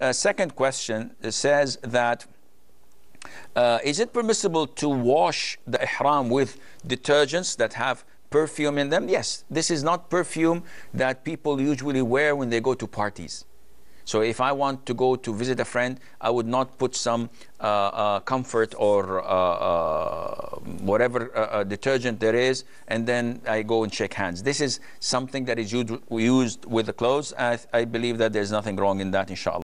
Uh, second question says that uh, is it permissible to wash the ihram with detergents that have perfume in them? Yes, this is not perfume that people usually wear when they go to parties. So if I want to go to visit a friend, I would not put some uh, uh, comfort or uh, uh whatever uh, uh, detergent there is, and then I go and shake hands. This is something that is used, with the clothes. I, I believe that there's nothing wrong in that, inshallah.